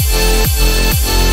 Música